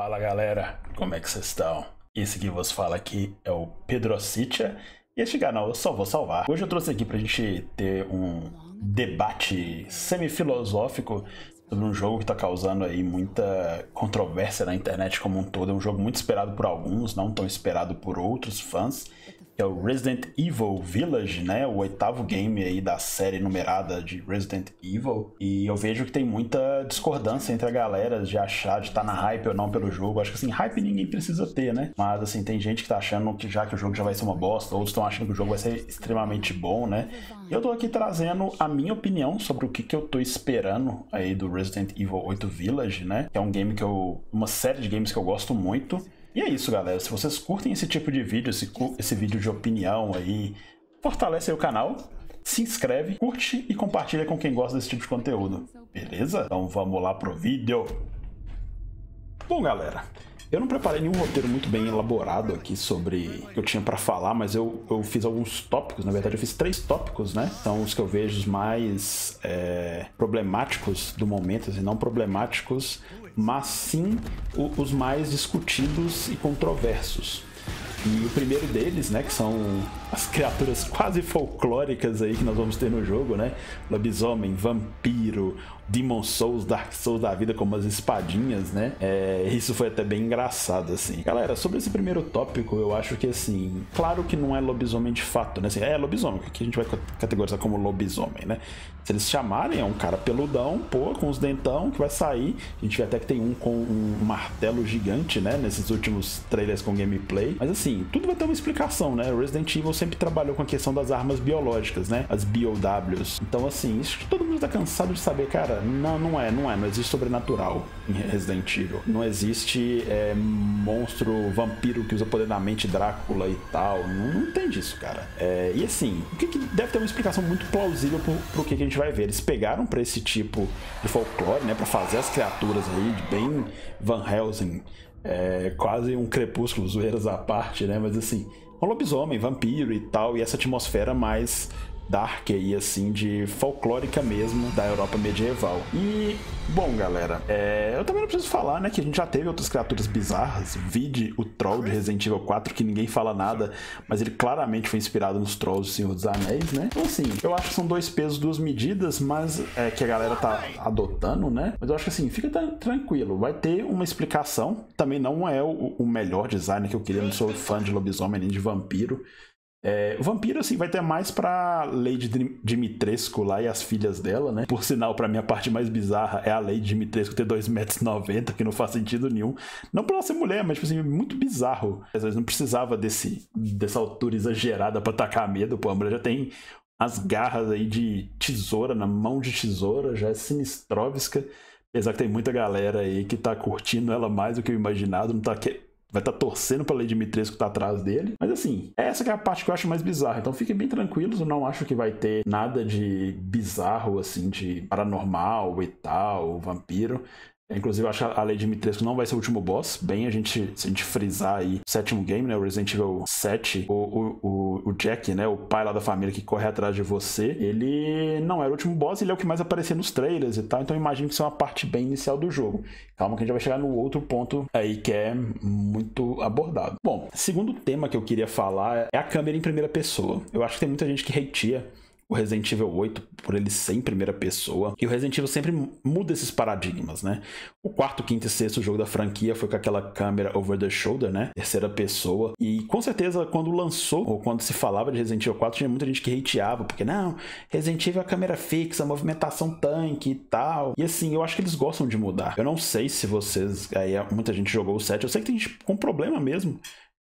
Fala galera, como é que vocês estão? Esse que vos fala aqui é o Pedro Citia e este canal eu só vou salvar. Hoje eu trouxe aqui pra gente ter um debate semi-filosófico sobre um jogo que tá causando aí muita controvérsia na internet como um todo. É um jogo muito esperado por alguns, não tão esperado por outros fãs que é o Resident Evil Village, né? O oitavo game aí da série numerada de Resident Evil. E eu vejo que tem muita discordância entre a galera de achar de estar tá na hype ou não pelo jogo. Acho que assim, hype ninguém precisa ter, né? Mas assim, tem gente que tá achando que já que o jogo já vai ser uma bosta, outros estão achando que o jogo vai ser extremamente bom, né? Eu tô aqui trazendo a minha opinião sobre o que, que eu tô esperando aí do Resident Evil 8 Village, né? Que é um game que eu. uma série de games que eu gosto muito. E é isso, galera. Se vocês curtem esse tipo de vídeo, esse, esse vídeo de opinião aí, fortalece aí o canal, se inscreve, curte e compartilha com quem gosta desse tipo de conteúdo. Beleza? Então vamos lá pro vídeo. Bom, galera, eu não preparei nenhum roteiro muito bem elaborado aqui sobre o que eu tinha para falar, mas eu, eu fiz alguns tópicos, na verdade eu fiz três tópicos, né? São os que eu vejo mais é, problemáticos do momento, assim, não problemáticos mas sim os mais discutidos e controversos. E o primeiro deles, né, que são as criaturas quase folclóricas aí que nós vamos ter no jogo, né? Lobisomem, vampiro, Demon Souls, Dark Souls da vida como as espadinhas, né? É, isso foi até bem engraçado, assim. Galera, sobre esse primeiro tópico, eu acho que, assim, claro que não é lobisomem de fato, né? Assim, é lobisomem, que a gente vai categorizar como lobisomem, né? Se eles chamarem, é um cara peludão, pô, com os dentão, que vai sair. A gente vê até que tem um com um martelo gigante, né? Nesses últimos trailers com gameplay. Mas, assim, tudo vai ter uma explicação, né? Resident Evil sempre trabalhou com a questão das armas biológicas, né? As BOWs. Então, assim, isso que todo mundo tá cansado de saber, cara não, não é, não é. Não existe sobrenatural em Resident Evil. Não existe é, monstro vampiro que usa poder da mente Drácula e tal. Não, não tem disso, cara. É, e assim, o que, que, deve ter uma explicação muito plausível pro, pro que, que a gente vai ver. Eles pegaram para esse tipo de folclore, né? Pra fazer as criaturas aí de bem Van Helsing. É, quase um crepúsculo, zoeiras à parte, né? Mas assim, um lobisomem, vampiro e tal, e essa atmosfera mais dark aí, assim, de folclórica mesmo da Europa medieval. E, bom, galera, é, eu também não preciso falar, né, que a gente já teve outras criaturas bizarras. Vide o Troll de Resident Evil 4, que ninguém fala nada, mas ele claramente foi inspirado nos Trolls do Senhor dos Anéis, né? Então, assim, eu acho que são dois pesos, duas medidas, mas é que a galera tá adotando, né? Mas eu acho que, assim, fica tranquilo, vai ter uma explicação. Também não é o, o melhor design que eu queria, não sou fã de lobisomem nem de vampiro. É, o vampiro, assim, vai ter mais pra Lady Dimitrescu lá e as filhas dela, né? Por sinal, pra mim, a parte mais bizarra é a Lady Dimitrescu ter 2,90m, que não faz sentido nenhum. Não pra ela ser mulher, mas, tipo assim, muito bizarro. Às vezes não precisava desse, dessa altura exagerada pra tacar medo, pô. A mulher já tem as garras aí de tesoura, na mão de tesoura, já é sinistróvisca. Apesar que tem muita galera aí que tá curtindo ela mais do que eu imaginado, não tá vai estar tá torcendo para Lady Dimitrescu que tá atrás dele. Mas assim, essa é a parte que eu acho mais bizarra. Então fiquem bem tranquilos, eu não acho que vai ter nada de bizarro, assim, de paranormal e tal, vampiro. Inclusive, eu acho que a Lady Dimitrescu não vai ser o último boss. Bem, a gente, se a gente frisar aí o sétimo game, né? O Resident Evil 7, o, o, o, Jack, né? O pai lá da família que corre atrás de você, ele não era o último boss, ele é o que mais aparecia nos trailers e tal. Então, imagino que isso é uma parte bem inicial do jogo. Calma que a gente vai chegar no outro ponto aí que é muito abordado. Bom, segundo tema que eu queria falar é a câmera em primeira pessoa. Eu acho que tem muita gente que hateia o Resident Evil 8 por ele ser em primeira pessoa. E o Resident Evil sempre muda esses paradigmas, né? O quarto, quinto e sexto jogo da franquia foi com aquela câmera over the shoulder, né? Terceira pessoa. E com certeza, quando lançou, ou quando se falava de Resident Evil 4, tinha muita gente que hateava, porque não, Resident Evil é a câmera fixa, movimentação tanque e tal. E assim, eu acho que eles gostam de mudar. Eu não sei se vocês. Aí muita gente jogou o 7. Eu sei que tem gente com problema mesmo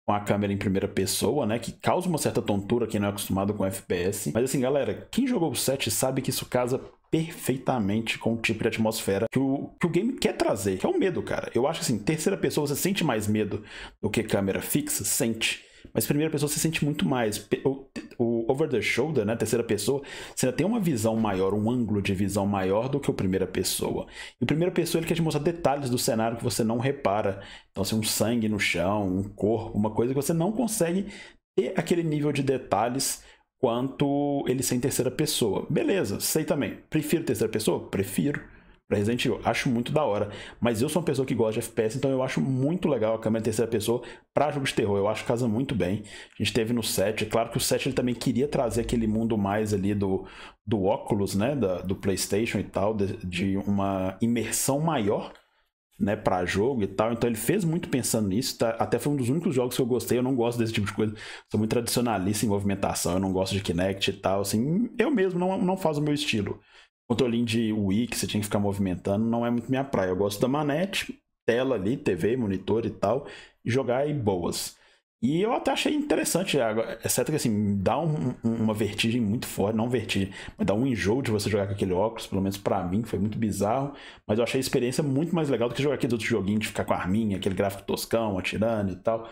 com a câmera em primeira pessoa, né? Que causa uma certa tontura quem não é acostumado com FPS. Mas assim, galera, quem jogou o 7 sabe que isso casa perfeitamente com o tipo de atmosfera que o, que o game quer trazer, que é o medo, cara. Eu acho que assim, terceira pessoa você sente mais medo do que câmera fixa, sente. Mas primeira pessoa você sente muito mais. O, o over the shoulder, né, terceira pessoa, você ainda tem uma visão maior, um ângulo de visão maior do que o primeira pessoa. E o primeira pessoa ele quer te mostrar detalhes do cenário que você não repara. Então, assim, um sangue no chão, um corpo, uma coisa que você não consegue ter aquele nível de detalhes quanto ele sem terceira pessoa. Beleza, sei também. Prefiro terceira pessoa? Prefiro. Pra Resident Evil. Acho muito da hora. Mas eu sou uma pessoa que gosta de FPS, então eu acho muito legal a câmera em terceira pessoa pra jogo de terror. Eu acho que casa muito bem. A gente teve no 7. É claro que o 7 ele também queria trazer aquele mundo mais ali do, do óculos, né? Da, do PlayStation e tal, de, de uma imersão maior né, para jogo e tal. Então ele fez muito pensando nisso. Tá? Até foi um dos únicos jogos que eu gostei. Eu não gosto desse tipo de coisa. Sou muito tradicionalista em movimentação. Eu não gosto de Kinect e tal. Assim, eu mesmo não, não faço o meu estilo. Controlinho de Wii que você tinha que ficar movimentando não é muito minha praia. Eu gosto da manete, tela ali, TV, monitor e tal, e jogar aí boas. E eu até achei interessante, exceto que assim, dá um, uma vertigem muito forte, não vertigem, mas dá um enjoo de você jogar com aquele óculos, pelo menos para mim, foi muito bizarro. Mas eu achei a experiência muito mais legal do que jogar aquele outro joguinho de ficar com a arminha, aquele gráfico toscão, atirando e tal.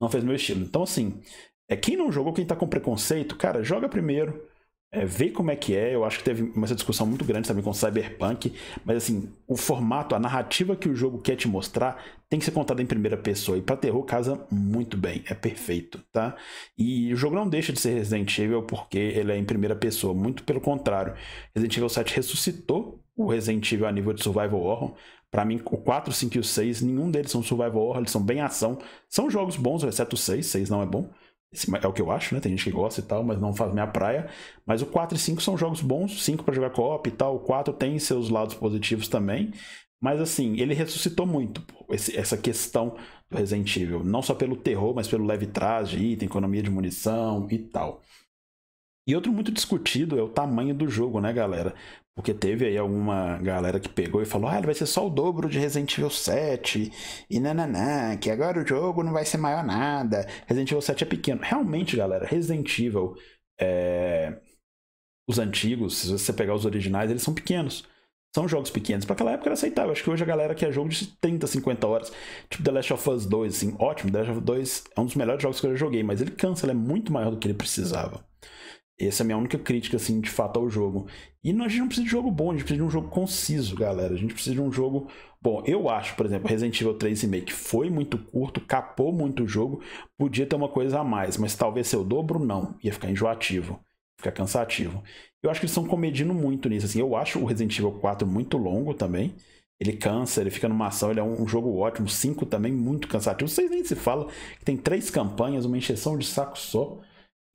Não fez meu estilo. Então, assim, é quem não jogou, quem tá com preconceito, cara, joga primeiro é, ver como é que é. Eu acho que teve uma discussão muito grande também com Cyberpunk, mas assim, o formato, a narrativa que o jogo quer te mostrar tem que ser contada em primeira pessoa. E para terror casa muito bem, é perfeito, tá? E o jogo não deixa de ser Resident Evil porque ele é em primeira pessoa, muito pelo contrário. Resident Evil 7 ressuscitou o Resident Evil a nível de survival horror. Para mim, o 4, 5 e o 6, nenhum deles são survival horror, eles são bem ação. São jogos bons, exceto o 6, 6 não é bom. Esse é o que eu acho, né? Tem gente que gosta e tal, mas não faz minha praia. Mas o 4 e 5 são jogos bons, 5 para jogar co-op e tal. O 4 tem seus lados positivos também. Mas assim, ele ressuscitou muito esse, essa questão do Resident Evil. Não só pelo terror, mas pelo leve traje, item, economia de munição e tal. E outro muito discutido é o tamanho do jogo, né, galera? Porque teve aí alguma galera que pegou e falou: ah, ele vai ser só o dobro de Resident Evil 7 e nananã, que agora o jogo não vai ser maior nada. Resident Evil 7 é pequeno. Realmente, galera, Resident Evil, é... os antigos, se você pegar os originais, eles são pequenos. São jogos pequenos. Para aquela época era aceitável. Acho que hoje a galera quer jogo de 30, 50 horas. Tipo The Last of Us 2, assim, ótimo. The Last of Us 2 é um dos melhores jogos que eu já joguei, mas ele cansa, ele é muito maior do que ele precisava. Essa é a minha única crítica, assim, de fato ao jogo. E a gente não precisa de jogo bom, a gente precisa de um jogo conciso, galera. A gente precisa de um jogo. Bom, eu acho, por exemplo, Resident Evil 3 Remake foi muito curto, capou muito o jogo, podia ter uma coisa a mais, mas talvez ser o dobro, não. Ia ficar enjoativo, ficar cansativo. Eu acho que eles estão comedindo muito nisso. Assim, eu acho o Resident Evil 4 muito longo também. Ele cansa, ele fica numa ação, ele é um, jogo ótimo. 5 também, muito cansativo. Vocês nem se fala que tem três campanhas, uma encheção de saco só.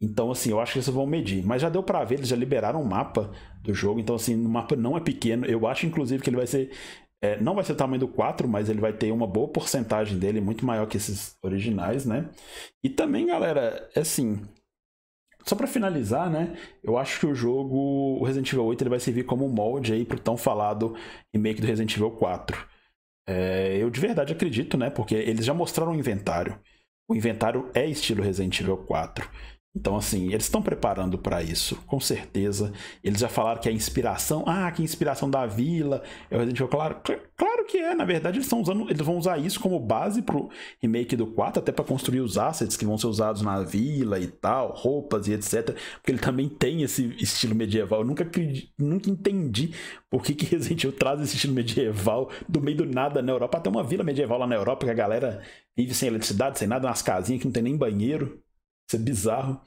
Então, assim, eu acho que eles vão medir. Mas já deu para ver, eles já liberaram o mapa do jogo. Então, assim, o mapa não é pequeno. Eu acho, inclusive, que ele vai ser. É, não vai ser o tamanho do 4, mas ele vai ter uma boa porcentagem dele, muito maior que esses originais, né? E também, galera, é assim. Só para finalizar, né? Eu acho que o jogo, o Resident Evil 8, ele vai servir como molde aí pro tão falado remake do Resident Evil 4. É, eu de verdade acredito, né? Porque eles já mostraram o inventário. O inventário é estilo Resident Evil 4. Então, assim, eles estão preparando para isso, com certeza. Eles já falaram que a inspiração, ah, que inspiração da vila é o Resident Evil. Claro, claro que é, na verdade, eles estão usando, eles vão usar isso como base pro remake do 4, até para construir os assets que vão ser usados na vila e tal, roupas e etc. Porque ele também tem esse estilo medieval. Eu nunca, nunca entendi por que, que Resident Evil traz esse estilo medieval do meio do nada na Europa. Até uma vila medieval lá na Europa que a galera vive sem eletricidade, sem nada, nas casinhas que não tem nem banheiro. Isso é bizarro.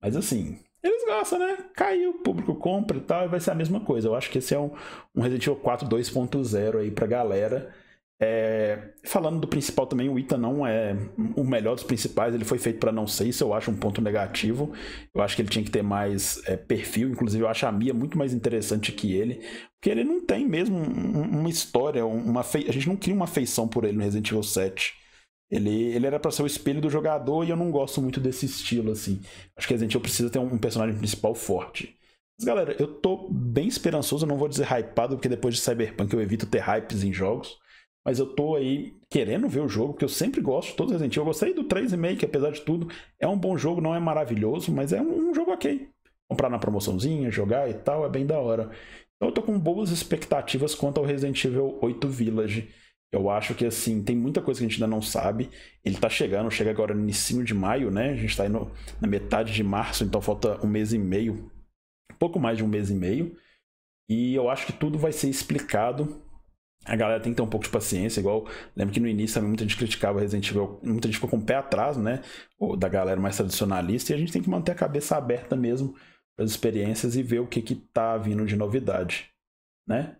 Mas assim, eles gostam, né? Caiu, o público compra e tal, e vai ser a mesma coisa. Eu acho que esse é um, um Resident Evil 4 2.0 aí pra galera. É, falando do principal também, o Ita não é o melhor dos principais, ele foi feito para não ser isso, eu acho um ponto negativo. Eu acho que ele tinha que ter mais é, perfil, inclusive eu acho a Mia muito mais interessante que ele, porque ele não tem mesmo uma história, uma fe... a gente não cria uma afeição por ele no Resident Evil 7. Ele, ele era para ser o espelho do jogador e eu não gosto muito desse estilo, assim. Acho que a gente precisa ter um personagem principal forte. Mas galera, eu tô bem esperançoso, não vou dizer hypado, porque depois de Cyberpunk eu evito ter hypes em jogos. Mas eu tô aí querendo ver o jogo, porque eu sempre gosto de todos os Resident Evil. Eu gostei do 3 Remake, apesar de tudo. É um bom jogo, não é maravilhoso, mas é um, um jogo ok. Comprar na promoçãozinha, jogar e tal, é bem da hora. Então eu tô com boas expectativas quanto ao Resident Evil 8 Village. Eu acho que assim, tem muita coisa que a gente ainda não sabe. Ele tá chegando, chega agora no início de maio, né? A gente tá indo na metade de março, então falta um mês e meio, pouco mais de um mês e meio. E eu acho que tudo vai ser explicado. A galera tem que ter um pouco de paciência, igual. Lembro que no início também muita gente criticava Resident Evil, muita gente ficou com o pé atrás, né? Da galera mais tradicionalista, e a gente tem que manter a cabeça aberta mesmo para as experiências e ver o que, que tá vindo de novidade, né?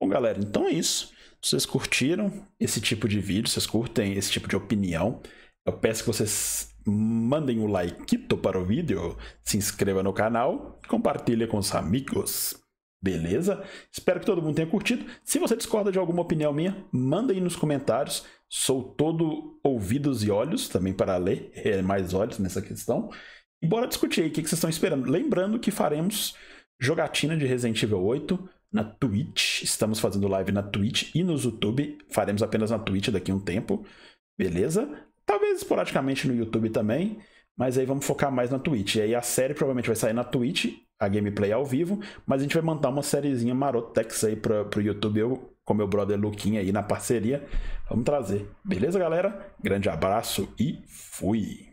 Bom, galera, então é isso. Vocês curtiram esse tipo de vídeo, vocês curtem esse tipo de opinião, eu peço que vocês mandem o um like para o vídeo, se inscreva no canal e compartilhe com os amigos. Beleza? Espero que todo mundo tenha curtido. Se você discorda de alguma opinião minha, manda aí nos comentários. Sou todo ouvidos e olhos também para ler, é, mais olhos nessa questão. E bora discutir aí o que vocês estão esperando. Lembrando que faremos jogatina de Resident Evil 8 na Twitch. Estamos fazendo live na Twitch e no YouTube. Faremos apenas na Twitch daqui a um tempo. Beleza? Talvez esporadicamente no YouTube também. Mas aí vamos focar mais na Twitch. E aí a série provavelmente vai sair na Twitch, a gameplay ao vivo, mas a gente vai montar uma sériezinha Marotex aí para pro YouTube, eu com meu brother Luquinha aí na parceria. Vamos trazer. Beleza, galera? Grande abraço e fui!